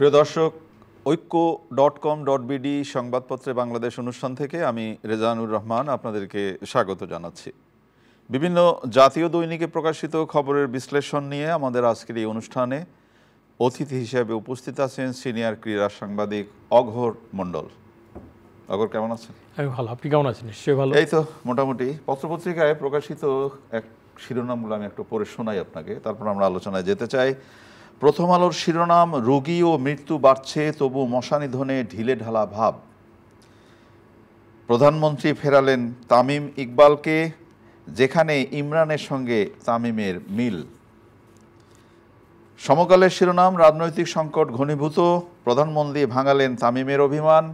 প্রিয় দর্শক ঐক্য ডট কম ডট বিডি সংবাদপত্রে বাংলাদেশ অনুষ্ঠান থেকে আমি রেজানুর রহমান আপনাদেরকে স্বাগত জানাচ্ছি। বিভিন্ন জাতীয় দৈনিকে প্রকাশিত খবরের বিশ্লেষণ নিয়ে আমাদের আজকের এই অনুষ্ঠানে অতিথি হিসেবে উপস্থিত আছেন সিনিয়র ক্রীড়া সাংবাদিক অঘর মণ্ডল। অঘর কেমন আছেন? আমি ভালো আপনি কেমন আছেন? নিশ্চয়ই ভালো। এই তো মোটামুটি। পত্রপত্রিকায় প্রকাশিত এক শিরোনামগুলো আমি একটু পড়ে শোনাই আপনাকে তারপর আমরা আলোচনায় যেতে চাই। প্রথম আলোর শিরোনাম, রোগী ও মৃত্যু বাড়ছে, তবু মশানিধনে ঢিলে ঢালা ভাব। প্রধানমন্ত্রী ফেরালেন তামিম ইকবালকে, যেখানে ইমরানের সঙ্গে তামিমের মিল। সমকালের শিরোনাম, রাজনৈতিক সংকট ঘনীভূত, প্রধানমন্ত্রী ভাঙালেন তামিমের অভিমান,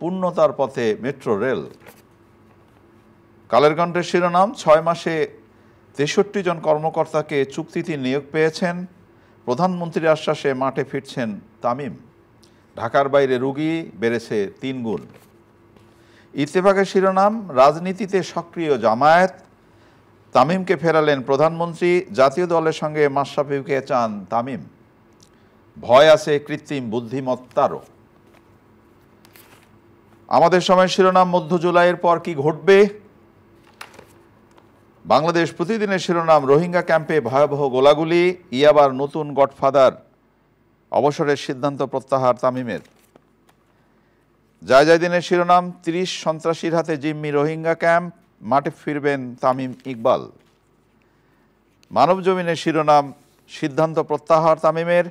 পূর্ণতার পথে মেট্রো রেল। কালের কণ্ঠের শিরোনাম, ছয় মাসে তেষট্টি জন কর্মকর্তাকে চুক্তিতে নিয়োগ পেয়েছেন প্রধানমন্ত্রীর আশ্বাসে মাঠে ফিরছেন তামিম। ঢাকার বাইরে রুগী, বেড়েছে তিন গুণ। ইত্তেফাকের শিরোনাম, রাজনীতিতে সক্রিয় জামায়াত। তামিমকে ফেরালেন প্রধানমন্ত্রী, জাতীয় দলের সঙ্গে মাশরাফিকে চান তামিম। ভয় আছে কৃত্রিম বুদ্ধিমত্তারও। আমাদের সময় শিরোনাম, মধ্য জুলাইয়ের পর কি ঘটবে? বাংলাদেশ প্রতিদিনের শিরোনাম রোহিঙ্গা ক্যাম্পে ভয়াবহ গোলাগুলি, ইয়াবার নতুন গডফাদার, অবসরের সিদ্ধান্ত প্রত্যাহার তামিমের। যায় দিনের শিরোনাম, তিরিশ সন্ত্রাসীর হাতে জিম্মি রোহিঙ্গা ক্যাম্প, মাঠে ফিরবেন তামিম ইকবাল। মানব জমিনের শিরোনাম, সিদ্ধান্ত প্রত্যাহার তামিমের,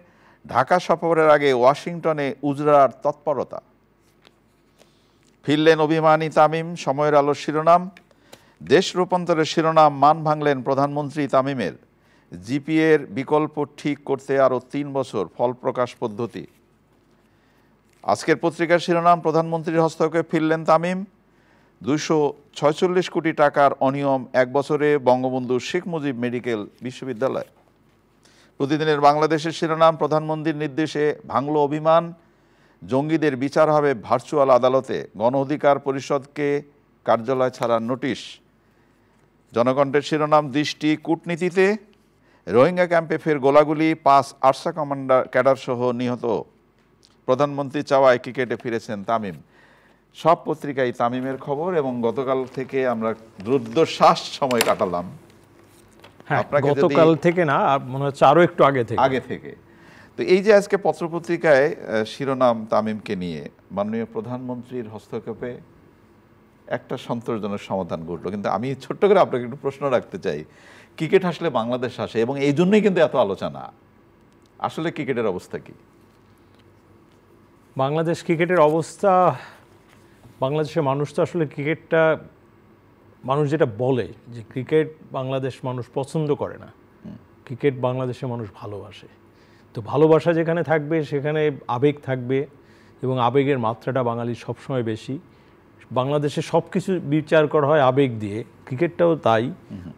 ঢাকা সফরের আগে ওয়াশিংটনে উজরার তৎপরতা। ফিরলেন অভিমানী তামিম, সময়ের আলোর শিরোনাম দেশ রূপান্তরের শিরোনাম মান ভাঙলেন প্রধানমন্ত্রী তামিমের। জিপিএর বিকল্প ঠিক করতে আরও তিন বছর ফল প্রকাশ পদ্ধতি। আজকের পত্রিকার শিরোনাম, প্রধানমন্ত্রীর হস্তক্ষেপে ফিরলেন তামিম। দুশো ছয়চল্লিশ কোটি টাকার অনিয়ম এক বছরে বঙ্গবন্ধু শেখ মুজিব মেডিকেল বিশ্ববিদ্যালয়। প্রতিদিনের বাংলাদেশের শিরোনাম, প্রধানমন্ত্রীর নির্দেশে ভাঙল অভিমান। জঙ্গিদের বিচার হবে ভার্চুয়াল আদালতে। গণ অধিকার পরিষদকে কার্যালয় ছাড়ার নোটিশ। জনকণ্ঠের শিরোনাম দৃষ্টি কূটনীতিতে রোহিঙ্গা ক্যাম্পে ফের গোলাগুলি পাঁচ আরসা কমান্ডার ক্যাডার সহ নিহত। প্রধানমন্ত্রী চাওয়ায় ক্রিকেটে ফিরেছেন তামিম। সব পত্রিকায় তামিমের খবর এবং গতকাল থেকে আমরা রুদ্ধশ্বাস সময় কাটালাম। হ্যাঁ গতকাল থেকে না মনে হচ্ছে আরও একটু আগে থেকে। আগে থেকে। তো এই যে আজকে পত্রপত্রিকায় শিরোনাম তামিমকে নিয়ে মাননীয় প্রধানমন্ত্রীর হস্তক্ষেপে একটা সন্তোষজনক সমাধান ঘটলো। কিন্তু আমি ছোট্ট করে আপনাকে একটু প্রশ্ন রাখতে চাই। ক্রিকেট আসলে বাংলাদেশ আসে এবং এই জন্যই কিন্তু এত আলোচনা। আসলে ক্রিকেটের অবস্থা কি? বাংলাদেশ ক্রিকেটের অবস্থা বাংলাদেশের মানুষ তো আসলে ক্রিকেটটা মানুষ যেটা বলে যে ক্রিকেট বাংলাদেশ মানুষ পছন্দ করে না ক্রিকেট বাংলাদেশের মানুষ ভালোবাসে। তো ভালোবাসা যেখানে থাকবে সেখানে আবেগ থাকবে এবং আবেগের মাত্রাটা বাঙালির সবসময় বেশি। বাংলাদেশে সব কিছু বিচার করা হয় আবেগ দিয়ে। ক্রিকেটটাও তাই।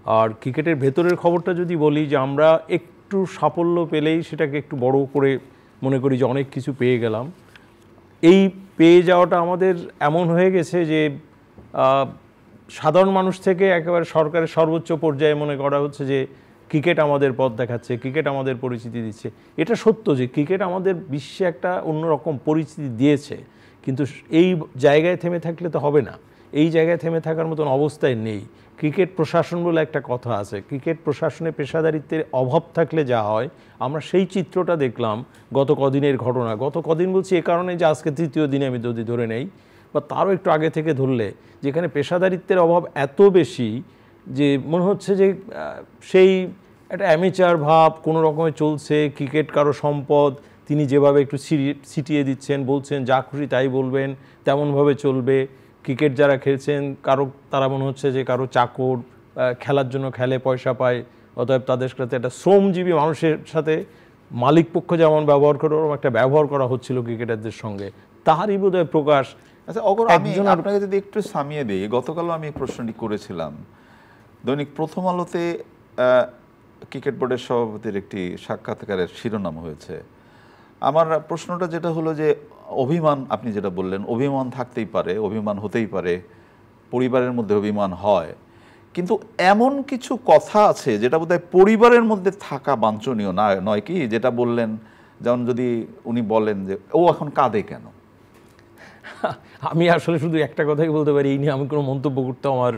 আর ক্রিকেটের ভেতরের খবরটা যদি বলি যে আমরা একটু সাফল্য পেলেই সেটাকে একটু বড় করে মনে করি যে অনেক কিছু পেয়ে গেলাম। এই পেয়ে যাওয়াটা আমাদের এমন হয়ে গেছে যে সাধারণ মানুষ থেকে একেবারে সরকারের সর্বোচ্চ পর্যায়ে মনে করা হচ্ছে যে ক্রিকেট আমাদের পথ দেখাচ্ছে, ক্রিকেট আমাদের পরিচিতি দিচ্ছে। এটা সত্য যে ক্রিকেট আমাদের বিশ্বে একটা অন্যরকম পরিচিতি দিয়েছে। কিন্তু এই জায়গায় থেমে থাকলে তো হবে না। এই জায়গায় থেমে থাকার মতন অবস্থায় নেই। ক্রিকেট প্রশাসন বলে একটা কথা আছে। ক্রিকেট প্রশাসনে পেশাদারিত্বের অভাব থাকলে যা হয়, আমরা সেই চিত্রটা দেখলাম গত কদিনের ঘটনা। গত কদিন বলছি এ কারণে যে আজকে তৃতীয় দিনে আমি যদি ধরে নেই, বা তারও একটু আগে থেকে ধরলে, যেখানে পেশাদারিত্বের অভাব এত বেশি যে মনে হচ্ছে যে সেই একটা অ্যামেচার ভাব কোনো রকমে চলছে, ক্রিকেট কারও সম্পদ তিনি যেভাবে একটু ছিটিয়ে দিচ্ছেন বলছেন যা খুশি তাই বলবেন তেমনভাবে চলবে। ক্রিকেট যারা খেলছেন কারও তারা মনে হচ্ছে যে কারও চাকর খেলার জন্য খেলে পয়সা পায়। অতএব তাদের সাথে একটা শ্রমজীবী মানুষের সাথে মালিক পক্ষ যেমন ব্যবহার করে ওরকম একটা ব্যবহার করা হচ্ছিল ক্রিকেটারদের সঙ্গে। তাহারই বোধহয় প্রকাশ আচ্ছা অগর আমি আপনাকে যদি একটু সামিয়ে দিই গতকালও আমি এই প্রশ্নটি করেছিলাম। দৈনিক প্রথম আলোতে ক্রিকেট বোর্ডের সভাপতির একটি সাক্ষাৎকারের শিরোনাম হয়েছে। আমার প্রশ্নটা যেটা হলো যে, অভিমান আপনি যেটা বললেন, অভিমান থাকতেই পারে, অভিমান হতেই পারে, পরিবারের মধ্যে অভিমান হয়। কিন্তু এমন কিছু কথা আছে যেটা বোধহয় পরিবারের মধ্যে থাকা বাঞ্ছনীয় না, নয় কি? যেটা বললেন, যেমন যদি উনি বলেন যে, ও এখন কাঁদে কেন? আমি আসলে শুধু একটা কথাই বলতে পারি, এই নিয়ে আমি কোনো মন্তব্য করতে আমার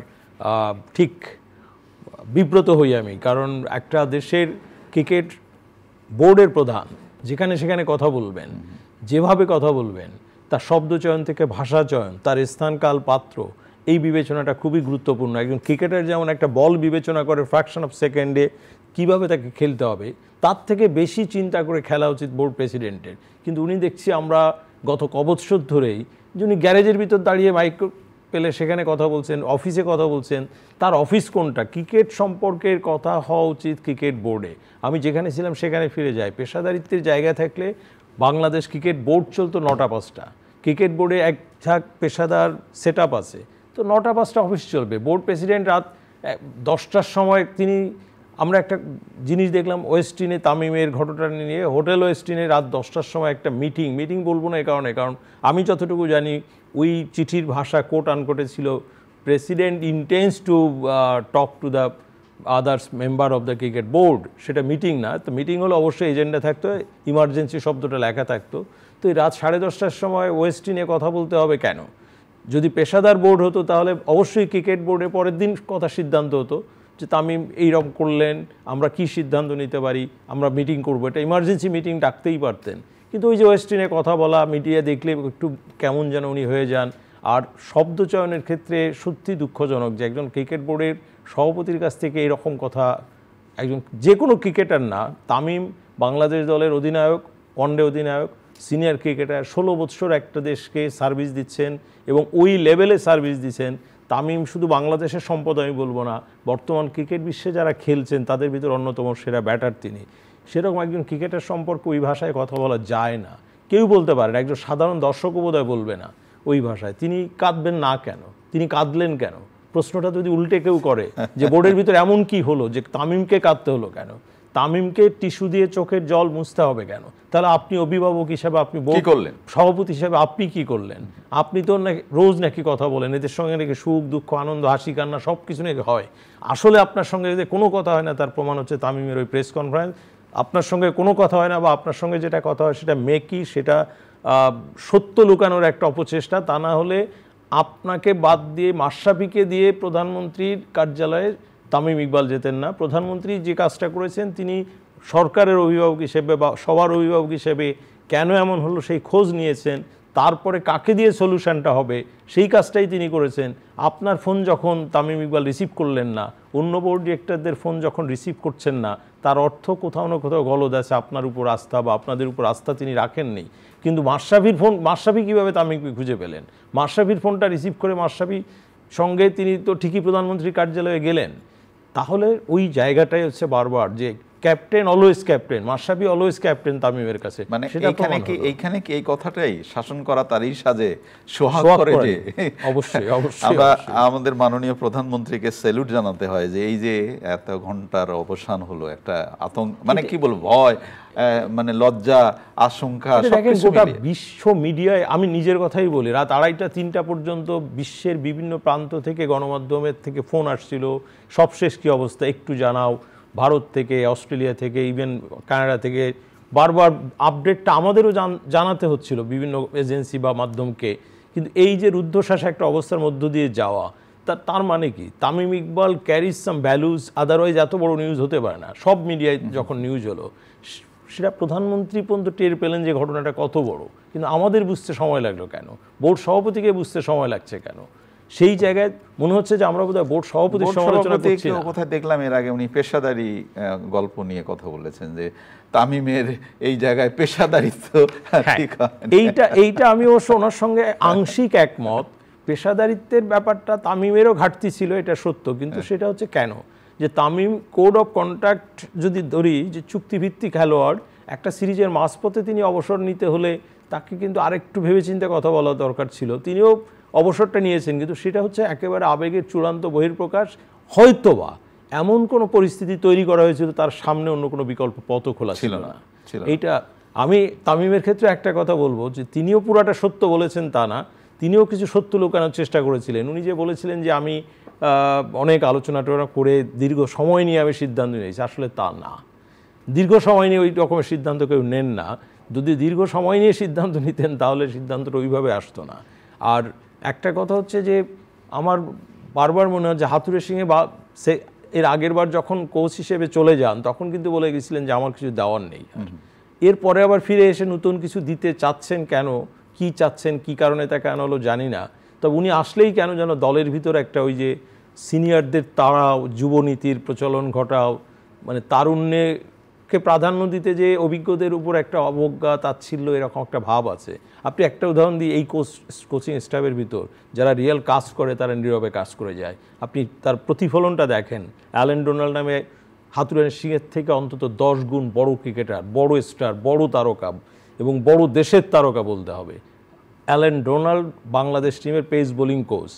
ঠিক বিব্রত হই আমি। কারণ একটা দেশের ক্রিকেট বোর্ডের প্রধান যেখানে সেখানে কথা বলবেন, যেভাবে কথা বলবেন, তার শব্দ চয়ন থেকে ভাষা চয়ন, তার স্থানকাল পাত্র, এই বিবেচনাটা খুবই গুরুত্বপূর্ণ। একজন ক্রিকেটার যেমন একটা বল বিবেচনা করে ফ্র্যাকশন অফ সেকেন্ডে কীভাবে তাকে খেলতে হবে, তার থেকে বেশি চিন্তা করে খেলা উচিত বোর্ড প্রেসিডেন্টের কিন্তু উনি দেখছি আমরা গত কবৎসর ধরেই যে উনি গ্যারেজের ভিতর দাঁড়িয়ে মাইক পেলে সেখানে কথা বলছেন, অফিসে কথা বলছেন, তার অফিস কোনটা? ক্রিকেট সম্পর্কের কথা হওয়া উচিত ক্রিকেট বোর্ডে। আমি যেখানে ছিলাম সেখানে ফিরে যাই। পেশাদারিত্বের জায়গা থাকলে বাংলাদেশ ক্রিকেট বোর্ড চলতো নটা পাঁচটা। ক্রিকেট বোর্ডে এক ঝাঁক পেশাদার সেট আছে। তো নটা পাঁচটা অফিস চলবে। বোর্ড প্রেসিডেন্ট রাত দশটার সময় তিনি আমরা একটা জিনিস দেখলাম ওয়েস্টিনে তামিমের ঘটনা নিয়ে, হোটেল ওয়েস্টিনে রাত দশটার সময় একটা মিটিং মিটিং বলব না এই কারণে, কারণ আমি যতটুকু জানি ওই চিঠির ভাষা কোট আনকোটে ছিল president intends to talk to the others member of the cricket board সেটা মিটিং না, তো মিটিং হলে অবশ্যই এজেন্ডা থাকতো ইমার্জেন্সি শব্দটা লেখা থাকতো। তো এই রাত সাড়ে দশটার সময় ওয়েস্টিনে কথা বলতে হবে কেন? যদি পেশাদার বোর্ড হতো তাহলে অবশ্যই ক্রিকেট বোর্ডে পরের দিন কথা সিদ্ধান্ত হতো। যে তামিম এইরকম করলেন, আমরা কি সিদ্ধান্ত নিতে পারি, আমরা মিটিং করব। এটা ইমার্জেন্সি মিটিং ডাকতেই পারতেন। কিন্তু ওই যে ওয়েস্টিনে কথা বলা মিডিয়া দেখলে একটু কেমন যেন উনি হয়ে যান। আর শব্দ চয়নের ক্ষেত্রে সত্যি দুঃখজনক যে একজন ক্রিকেট বোর্ডের সভাপতির কাছ থেকে এরকম কথা একজন যে কোনো ক্রিকেটার না, তামিম বাংলাদেশ দলের অধিনায়ক ওয়ানডে অধিনায়ক সিনিয়র ক্রিকেটার ষোলো বৎসর একটা দেশকে সার্ভিস দিচ্ছেন এবং ওই লেভেলে সার্ভিস দিচ্ছেন। তামিম শুধু বাংলাদেশের সম্পদ আমি বলব না, বর্তমান ক্রিকেট বিশ্বে যারা খেলছেন তাদের ভিতর অন্যতম সেরা ব্যাটার তিনি। সেরকম একজন ক্রিকেটের সম্পর্কে ওই ভাষায় কথা বলা যায় না। কেউ বলতে পারেন একজন সাধারণ দর্শকও বোধহয় বলবে না ওই ভাষায়। তিনি কাঁদবেন না কেন? তিনি কাঁদলেন কেন? প্রশ্নটা যদি উল্টে কেউ করে যে বোর্ডের ভিতরে এমন কি হলো যে তামিমকে কাঁদতে হলো কেন? তামিমকে টিস্যু দিয়ে চোখের জল মুছতে হবে কেন? তাহলে আপনি অভিভাবক হিসাবে আপনি বোর্ড করলেন? সভাপতি হিসাবে আপনি কি করলেন? আপনি তো নাকি রোজ নাকি কথা বলেন এদের সঙ্গে নাকি সুখ দুঃখ আনন্দ হাসি কান্না সব কিছু নাকি হয়। আসলে আপনার সঙ্গে যদি কোনো কথা হয় না তার প্রমাণ হচ্ছে তামিমের ওই প্রেস কনফারেন্স আপনার সঙ্গে কোনো কথা হয় না বা আপনার সঙ্গে যেটা কথা হয় সেটা মেকি সেটা সত্য লুকানোর একটা অপচেষ্টা। তা না হলে আপনাকে বাদ দিয়ে মাশরাফিকে দিয়ে প্রধানমন্ত্রীর কার্যালয়ে তামিম ইকবাল যেতেন না। প্রধানমন্ত্রী যে কাজটা করেছেন, তিনি সরকারের অভিভাবক হিসেবে বা সবার অভিভাবক হিসেবে কেন এমন হলো, সেই খোঁজ নিয়েছেন। তারপরে কাকে দিয়ে সলিউশনটা হবে, সেই কাজটাই তিনি করেছেন। আপনার ফোন যখন তামিম ইকবাল রিসিভ করলেন না, অন্য বোর্ড ডিরেক্টরদের ফোন যখন রিসিভ করছেন না, তার অর্থ কোথাও না কোথাও গলদ আছে, আপনার উপর আস্থা বা আপনাদের উপর আস্থা তিনি রাখেননি কিন্তু মাশরাফির ফোন মাশরাফি কীভাবে তামিমকে খুঁজে পেলেন? মাশরাফির ফোনটা রিসিভ করে মাশরাফি সঙ্গে তিনি তো ঠিকই প্রধানমন্ত্রীর কার্যালয়ে গেলেন। তাহলে ওই জায়গাটাই হচ্ছে বারবার যে captain always captain Mashrafe always captain তামিমের কাছে। মানে প্রমাণ কি। এইখানে কি এই কথাটাই? শাসন করা তারই সাজে সোহাগ করে যে। অবশ্যই, অবশ্যই, আমরা আমাদের মাননীয় প্রধানমন্ত্রীকে স্যালুট জানাতে হয় যে এই যে এত ঘণ্টার অবসান হলো একটা আতঙ্ক মানে কি বলব ভয় মানে লজ্জা আশঙ্কা গোটা বিশ্ব মিডিয়ায় আমি নিজের কথাই বলি রাত আড়াইটা তিনটা পর্যন্ত বিশ্বের বিভিন্ন প্রান্ত থেকে গণমাধ্যমের থেকে ফোন আসছিল সবশেষ কি অবস্থা একটু জানাও। ভারত থেকে, অস্ট্রেলিয়া থেকে ইভেন কানাডা থেকে বারবার আপডেটটা আমাদেরও জান- জানাতে হচ্ছিল বিভিন্ন এজেন্সি বা মাধ্যমকে। কিন্তু এই যে রুদ্ধশ্বাস একটা অবস্থার মধ্য দিয়ে যাওয়া, তা, তার মানে কি? Tamim Iqbal carries some values otherwise এত বড় নিউজ হতে পারে না। সব মিডিয়ায় যখন নিউজ হলো সেটা প্রধানমন্ত্রী পর্যন্ত টের পেলেন যে ঘটনাটা কত বড়। কিন্তু আমাদের বুঝতে সময় লাগল কেন? বোর্ড সভাপতিকে বুঝতে সময় লাগছে কেন? সেই জায়গায় মনে হচ্ছে যে আমরা বোধহয় বোর্ড সভাপতির সমালোচনা করছি কোথায় দেখলাম এর আগে উনি পেশাদারি গল্প নিয়ে কথা বলেছেন যে তামিমের এই জায়গায় পেশাদারিত্ব হ্যাঁ, হয়। এইটা এইটা আমি অবশ্য ওনার সঙ্গে আংশিক একমত। পেশাদারিত্বের ব্যাপারটা তামিমেরও ঘাটতি ছিল এটা সত্য। কিন্তু সেটা হচ্ছে কেন? যে তামিম কোড অফ কন্ট্রাক্ট যদি ধরি যে চুক্তিভিত্তিক খেলোয়াড় একটা সিরিজের মাঝপথে তিনি অবসর নিতে হলে তাকে কিন্তু আরেকটু ভেবেচিন্তে কথা বলা দরকার ছিল। তিনিও অবসরটা নিয়েছেন কিন্তু সেটা হচ্ছে একেবারে আবেগের চূড়ান্ত বহির্প্রকাশ হয়তোবা এমন কোনো পরিস্থিতি তৈরি করা হয়েছিল তার সামনে অন্য কোনো বিকল্প পথও খোলা ছিল না। এইটা আমি তামিমের ক্ষেত্রে একটা কথা বলব যে তিনিও পুরাটা সত্য বলেছেন তা না তিনিও কিছু সত্য লুকানোর চেষ্টা করেছিলেন। উনি যে বলেছিলেন যে আমি অনেক আলোচনা টোনা করে দীর্ঘ সময় নিয়ে আমি সিদ্ধান্ত নিয়েছি আসলে তা না। দীর্ঘ সময় নিয়ে ওই রকমের সিদ্ধান্ত কেউ নেন না। যদি দীর্ঘ সময় নিয়ে সিদ্ধান্ত নিতেন তাহলে সিদ্ধান্তটা ওইভাবে আসতো না। আর একটা কথা হচ্ছে যে আমার বারবার মনে হয় যে হাতুরে সিংহে বা সে এর আগের বার যখন কোচ হিসেবে চলে যান তখন কিন্তু বলে গেছিলেন যে আমার কিছু দেওয়ার নেই। এরপরে আবার ফিরে এসে নতুন কিছু দিতে চাচ্ছেন কেন? কি চাচ্ছেন? কি কারণে তা কেন হলো জানি না। তবে উনি আসলেই কেন যেন দলের ভিতর একটা ওই যে সিনিয়রদের তাড়াও যুবনীতির প্রচলন ঘটাও মানে তারুণ্যকে প্রাধান্য দিতে যে অভিজ্ঞদের উপর একটা অবজ্ঞা, তাচ্ছিল্য এরকম একটা ভাব আছে। আপনি একটা উদাহরণ দিই এই কোচ, কোচিং স্টাফের ভিতর। যারা রিয়েল কাজ করে, তারা নীরবে কাজ করে যায়। আপনি তার প্রতিফলনটা দেখেন। অ্যালেন ডোনাল্ড নামে হাতুরানি সিংয়ের থেকে অন্তত দশ গুণ বড় ক্রিকেটার, বড় স্টার, বড় তারকা এবং বড় দেশের তারকা বলতে হবে। অ্যালেন ডোনাল্ড বাংলাদেশ টিমের পেস বোলিং কোচ।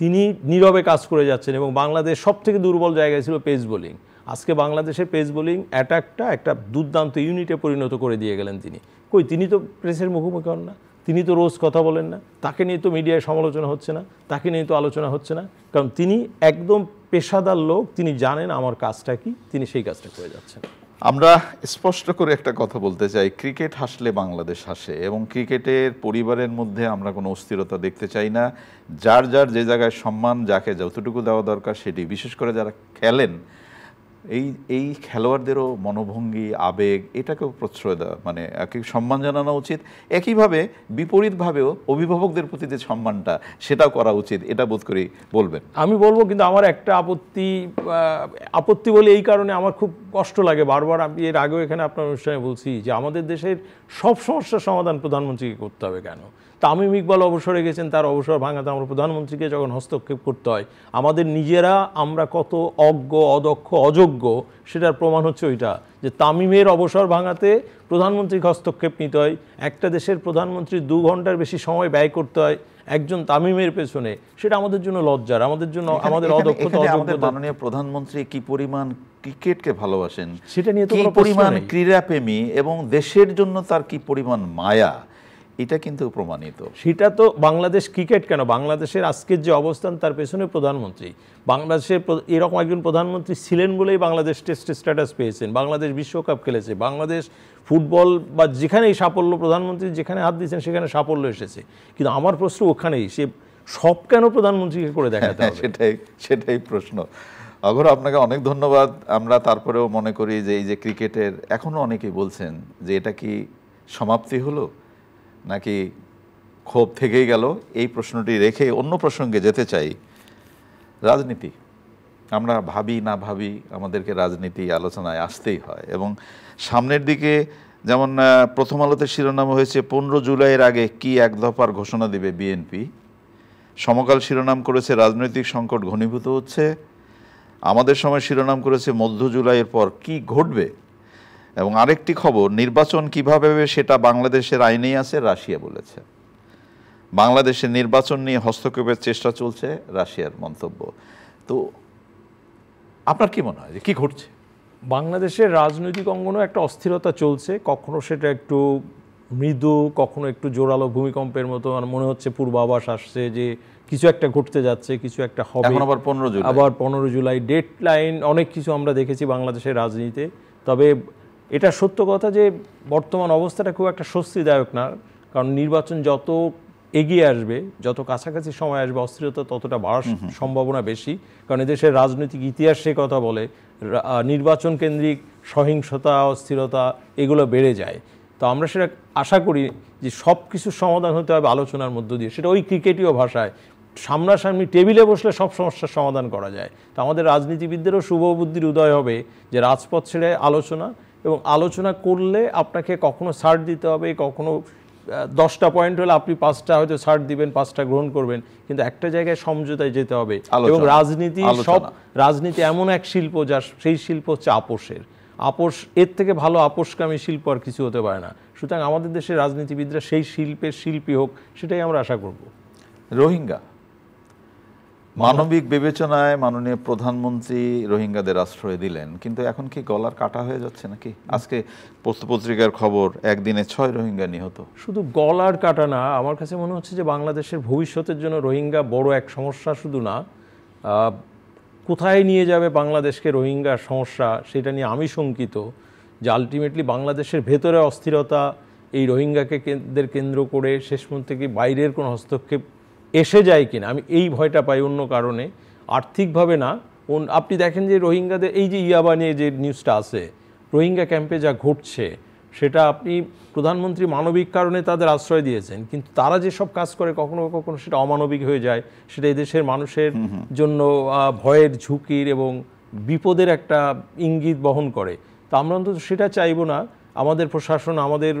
তিনি নীরবে কাজ করে যাচ্ছেন এবং বাংলাদেশ সব থেকে দুর্বল জায়গায় ছিল পেস বোলিং। আজকে বাংলাদেশের পেস বোলিং অ্যাটাকটা একটা দুর্দান্ত ইউনিটে পরিণত করে দিয়ে গেলেন তিনি। কই, তিনি তো প্রেসের মুখোমুখি হন না। তিনি তো রোজ কথা বলেন না। তাকে নিয়ে তো মিডিয়ায় সমালোচনা হচ্ছে না। তাকে নিয়ে তো আলোচনা হচ্ছে না। কারণ তিনি একদম পেশাদার লোক। তিনি জানেন আমার কাজটা কি। তিনি সেই কাজটা করে যাচ্ছেন। আমরা স্পষ্ট করে একটা কথা বলতে চাই। ক্রিকেট হাসলে বাংলাদেশ হাসে এবং ক্রিকেটের পরিবারের মধ্যে আমরা কোনো অস্থিরতা দেখতে চাই না। যার যার যে জায়গায় সম্মান, যাকে যতটুকু দেওয়া দরকার সেটি। বিশেষ করে যারা খেলেন এই এই খেলোয়াড়দেরও মনোভঙ্গি, আবেগ, এটাকেও প্রশ্রয় দেওয়া মানে একে সম্মান জানানো উচিত। একইভাবে বিপরীতভাবেও অভিভাবকদের প্রতি যে সম্মানটা, সেটাও করা উচিত, এটা বোধ করি বলবেন। আমি বলব কিন্তু আমার একটা আপত্তি আপত্তি বলে এই কারণে আমার খুব কষ্ট লাগে। বারবার আমি এর আগেও এখানে আপনার অনুষ্ঠানে বলছি যে আমাদের দেশের সব সমস্যার সমাধান প্রধানমন্ত্রীকে করতে হবে কেন? তামিম ইকবাল অবসরে গেছেন তার অবসর ভাঙাতে আমরা প্রধানমন্ত্রীকে যখন হস্তক্ষেপ করতে হয় আমাদের নিজেরা আমরা কত অজ্ঞ অদক্ষ অযোগ্য সেটার প্রমাণ হচ্ছে ওইটা যে তামিমের অবসর ভাঙাতে প্রধানমন্ত্রীকে হস্তক্ষেপ নিতে হয় একটা দেশের প্রধানমন্ত্রী দু ঘণ্টার বেশি সময় ব্যয় করতে হয় একজন তামিমের পেছনে সেটা আমাদের জন্য লজ্জার আমাদের জন্য আমাদের অদক্ষতা আমাদের অযোগ্যতা। মাননীয় প্রধানমন্ত্রী কি পরিমাণ ক্রিকেটকে ভালোবাসেন? সেটা নিয়ে তো পরিমাণ। ক্রীড়াপ্রেমী এবং দেশের জন্য তার কি পরিমাণ মায়া? এটা কিন্তু প্রমাণিত। সেটা তো বাংলাদেশ ক্রিকেট কেন? বাংলাদেশের আজকের যে অবস্থান তার পেছনে প্রধানমন্ত্রী। বাংলাদেশের এরকম একজন প্রধানমন্ত্রী ছিলেন বলেই বাংলাদেশ টেস্ট স্ট্যাটাস পেয়েছেন। বাংলাদেশ বিশ্বকাপ খেলেছে। বাংলাদেশ ফুটবল বা যেখানেই সাফল্য প্রধানমন্ত্রী যেখানে হাত দিয়েছেন সেখানে সাফল্য এসেছে। কিন্তু আমার প্রশ্ন ওখানেই সে সব কেন প্রধানমন্ত্রীকে করে দেখাতে হবে? সেটাই সেটাই প্রশ্ন। অগর আপনাকে অনেক ধন্যবাদ। আমরা তারপরেও মনে করি যে এই যে ক্রিকেটের এখনও অনেকেই বলছেন যে এটা কি সমাপ্তি হলো? নাকি ক্ষোভ থেকেই গেল? এই প্রশ্নটি রেখে অন্য প্রসঙ্গে যেতে চাই। রাজনীতি। আমরা ভাবি না ভাবি আমাদেরকে রাজনীতি আলোচনায় আসতেই হয় এবং সামনের দিকে যেমন প্রথম আলোতে শিরোনাম হয়েছে, পনেরো জুলাইয়ের আগে কি এক দফার ঘোষণা দিবে বিএনপি? সমকাল শিরোনাম করেছে, রাজনৈতিক সংকট ঘনীভূত হচ্ছে। আমাদের সময় শিরোনাম করেছে, মধ্য জুলাইয়ের পর কি ঘটবে? এবং আরেকটি খবর নির্বাচন কীভাবে হবে সেটা বাংলাদেশের আইনেই আছে রাশিয়া বলেছে। বাংলাদেশের নির্বাচন নিয়ে হস্তক্ষেপের চেষ্টা চলছে রাশিয়ার মন্তব্য। তো আপনার কি মনে হয় যে কি ঘটছে? বাংলাদেশের রাজনৈতিক অঙ্গনও একটা অস্থিরতা চলছে। কখনো সেটা একটু মৃদু কখনো একটু জোরালো ভূমিকম্পের মতো। আমার মনে হচ্ছে পূর্বাভাস আসছে যে কিছু একটা ঘটতে যাচ্ছে কিছু একটা হবে। আবার পনেরো জুলাই। আবার পনেরো জুলাই ডেট লাইন অনেক কিছু আমরা দেখেছি বাংলাদেশের রাজনীতিতে। তবে এটা সত্য কথা যে বর্তমান অবস্থাটা খুব একটা স্বস্তিদায়ক না কারণ নির্বাচন যত এগিয়ে আসবে যত কাছাকাছি সময় আসবে অস্থিরতা ততটা বাড়ার সম্ভাবনা বেশি। কারণ এদেশের রাজনৈতিক ইতিহাস সে কথা বলে নির্বাচন কেন্দ্রিক সহিংসতা অস্থিরতা এগুলো বেড়ে যায়। তো আমরা সেটা আশা করি যে সব কিছুর সমাধান হতে হবে আলোচনার মধ্য দিয়ে। সেটা ওই ক্রিকেটীয় ভাষায়। সামনাসামনি টেবিলে বসলে সব সমস্যার সমাধান করা যায়। তো আমাদের রাজনীতিবিদদেরও শুভ বুদ্ধির উদয় হবে যে রাজপথ ছেড়ে আলোচনা এবং আলোচনা করলে আপনাকে কখনো ছাড় দিতে হবে কখনো দশটা পয়েন্ট হলে আপনি পাঁচটা হয়তো ছাড় দিবেন পাঁচটা গ্রহণ করবেন। কিন্তু একটা জায়গায় সমঝোতায় যেতে হবে। এবং রাজনীতি সব রাজনীতি এমন এক শিল্প যা সেই শিল্প হচ্ছে আপোষের। আপোষ এর থেকে ভালো আপোষকামী শিল্প আর কিছু হতে পারে না। সুতরাং আমাদের দেশের রাজনীতিবিদরা সেই শিল্পের শিল্পী হোক সেটাই আমরা আশা করব। রোহিঙ্গা। মানবিক বিবেচনায় মাননীয় প্রধানমন্ত্রী রোহিঙ্গাদের আশ্রয় দিলেন, কিন্তু এখন কি গলার কাটা হয়ে যাচ্ছে নাকি? আজকে পত্রিকার খবর, একদিনে ছয় রোহিঙ্গা নিহত। শুধু গলার কাটা না, আমার কাছে মনে হচ্ছে যে বাংলাদেশের ভবিষ্যতের জন্য রোহিঙ্গা বড় এক সমস্যা শুধু না কোথায় নিয়ে যাবে বাংলাদেশকে রোহিঙ্গার সমস্যা সেটা নিয়ে আমি শঙ্কিত যে আলটিমেটলি বাংলাদেশের ভেতরে অস্থিরতা এই রোহিঙ্গাকে কেন্দ্রের কেন্দ্র করে শেষ পর্যন্ত কি বাইরের কোনো হস্তক্ষেপ এসে যায় কিনা আমি এই ভয়টা পাই অন্য কারণে। আর্থিকভাবে না আপনি দেখেন যে রোহিঙ্গাদের এই যে ইয়াবা নিয়ে যে নিউজটা আছে রোহিঙ্গা ক্যাম্পে যা ঘটছে সেটা আপনি প্রধানমন্ত্রী মানবিক কারণে তাদের আশ্রয় দিয়েছেন কিন্তু তারা যে সব কাজ করে কখনো কখনো সেটা অমানবিক হয়ে যায় সেটা এদেশের মানুষের জন্য ভয়ের ঝুঁকির এবং বিপদের একটা ইঙ্গিত বহন করে। তা আমরা অন্তত সেটা চাইব না আমাদের প্রশাসন আমাদের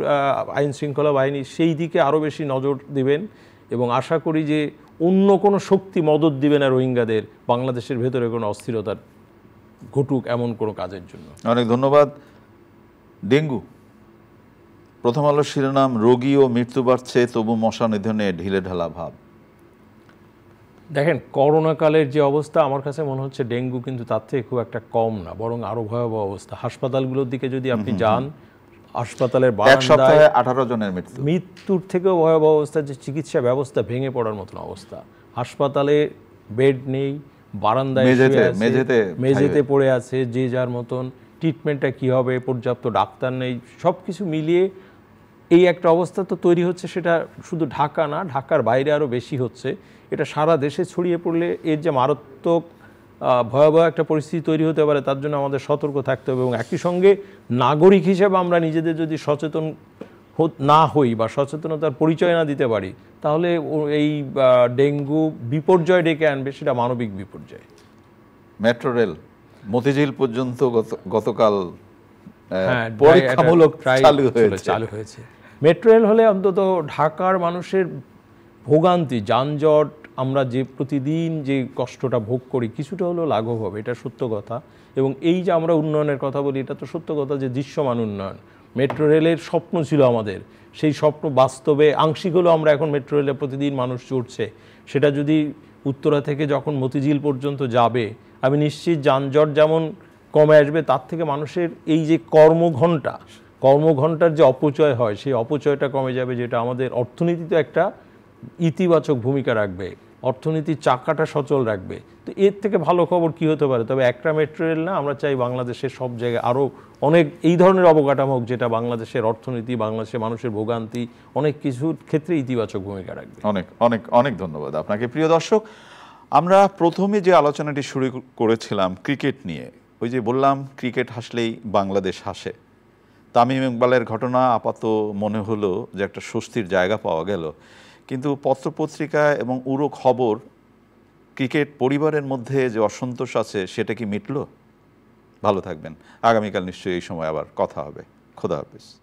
আইন শৃঙ্খলা বাহিনী সেই দিকে আরও বেশি নজর দিবেন। এবং আশা করি যে অন্য কোনো শক্তি মদত দিবে না রোহিঙ্গাদের বাংলাদেশের ভেতরে কোনো অস্থিরতার ঘটুক এমন কোনো কাজের জন্য। অনেক ধন্যবাদ। ডেঙ্গু প্রথম আলো শিরোনাম রোগী ও মৃত্যু বাড়ছে তবু মশা নিধনে ঢিলে ঢালা ভাব। দেখেন করোনাকালের যে অবস্থা আমার কাছে মনে হচ্ছে ডেঙ্গু কিন্তু তার থেকে খুব একটা কম না বরং আরও ভয়াবহ অবস্থা। হাসপাতালগুলোর দিকে যদি আপনি যান হাসপাতালের এক সপ্তাহে আঠারো জনের মৃত্যু। মৃত্যুর থেকেও ভয়াবহ অবস্থা যে চিকিৎসা ব্যবস্থা ভেঙে পড়ার মতন অবস্থা। হাসপাতালে বেড নেই বারান্দায় মেঝেতে- মেঝেতে মেঝেতে পড়ে আছে যে যার মতন। ট্রিটমেন্টটা কি হবে পর্যাপ্ত ডাক্তার নেই সব কিছু মিলিয়ে এই একটা অবস্থা তো তৈরি হচ্ছে সেটা শুধু ঢাকা না ঢাকার বাইরে আরও বেশি হচ্ছে। এটা সারা দেশে ছড়িয়ে পড়লে এর যে মারাত্মক ভয়াবহ একটা পরিস্থিতি তৈরি হতে পারে তার জন্য আমাদের সতর্ক থাকতে হবে এবং একই সঙ্গে নাগরিক হিসেবে আমরা নিজেদের যদি সচেতন না হই বা সচেতনতার পরিচয় না দিতে পারি তাহলে এই ডেঙ্গু বিপর্যয় ডেকে আনবে সেটা মানবিক বিপর্যয়। মেট্রো রেল মতিঝিল পর্যন্ত গতকাল হ্যাঁ, পরীক্ষামূলক চালু হয়েছে। চালু হয়েছে। মেট্রো রেল হলে অন্তত ঢাকার মানুষের ভোগান্তি যানজট আমরা যে প্রতিদিন যে কষ্টটা ভোগ করি, কিছুটা হলেও লাঘব হবে, এটা সত্য কথা। এবং এই যে আমরা উন্নয়নের কথা বলি, এটা তো সত্য কথা যে দৃশ্যমান উন্নয়ন। মেট্রো রেলের স্বপ্ন ছিল আমাদের। সেই স্বপ্ন বাস্তবে আংশিক হলেও আমরা এখন মেট্রো রেলে প্রতিদিন মানুষ চড়ছে। সেটা যদি উত্তরা থেকে যখন মতিঝিল পর্যন্ত যাবে, আমি নিশ্চিত যানজট যেমন কমে আসবে, তার থেকে মানুষের এই যে কর্মঘণ্টা, কর্মঘণ্টার যে অপচয় হয়, সেই অপচয়টা কমে যাবে, যেটা আমাদের অর্থনীতিতে একটা ইতিবাচক ভূমিকা রাখবে, অর্থনীতির চাকাটা সচল রাখবে। তো এর থেকে ভালো খবর কি হতে পারে? তবে একটা মেট্রো রেল না, আমরা চাই বাংলাদেশের সব জায়গায় আরও অনেক, এই ধরনের অবকাঠামো যেটা বাংলাদেশের অর্থনীতি, বাংলাদেশের মানুষের ভোগান্তি, অনেক কিছুর ক্ষেত্রে ইতিবাচক ভূমিকা রাখবে। অনেক অনেক অনেক ধন্যবাদ আপনাকে। প্রিয় দর্শক, আমরা প্রথমে যে আলোচনাটি শুরু করেছিলাম ক্রিকেট নিয়ে, ওই যে বললাম ক্রিকেট হাসলেই বাংলাদেশ হাসে। তামিম ইকবালের ঘটনা আপাত মনে হলো যে একটা স্বস্তির জায়গা পাওয়া গেল। কিন্তু পত্রপত্রিকা এবং উড়ো খবর ক্রিকেট পরিবারের মধ্যে যে অসন্তোষ আছে, সেটা কি মিটল? ভালো থাকবেন। আগামীকাল নিশ্চয়ই এই সময় আবার কথা হবে। খোদা হাফিজ।